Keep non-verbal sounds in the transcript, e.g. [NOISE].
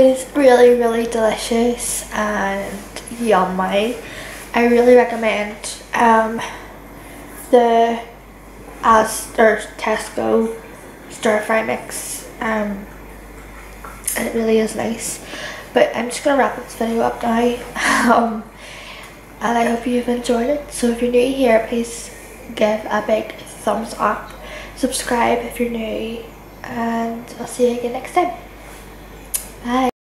is really really delicious and yummy. I really recommend um, the Asda or Tesco stir fry mix um, and it really is nice. But I'm just gonna wrap this video up now. [LAUGHS] Um, and I hope you've enjoyed it. So if you're new here please give a big thumbs up. Subscribe if you're new and I'll see you again next time bye